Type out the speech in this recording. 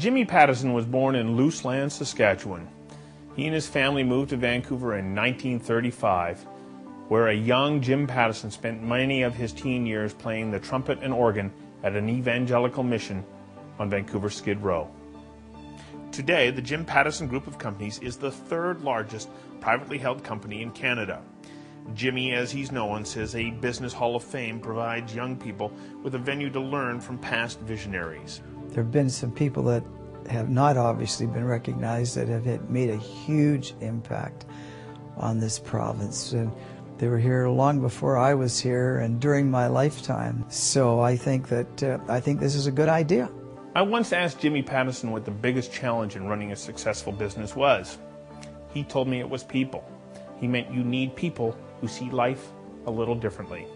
Jimmy Pattison was born in Luseland, Saskatchewan. He and his family moved to Vancouver in 1935, where a young Jim Pattison spent many of his teen years playing the trumpet and organ at an evangelical mission on Vancouver Skid Row. Today, the Jim Pattison Group of Companies is the third largest privately held company in Canada. Jimmy, as he's known, says a business hall of fame provides young people with a venue to learn from past visionaries. There have been some people that have not obviously been recognized that have made a huge impact on this province. And they were here long before I was here and during my lifetime. So I think that uh, I think this is a good idea. I once asked Jimmy Pattison what the biggest challenge in running a successful business was. He told me it was people. He meant you need people who see life a little differently.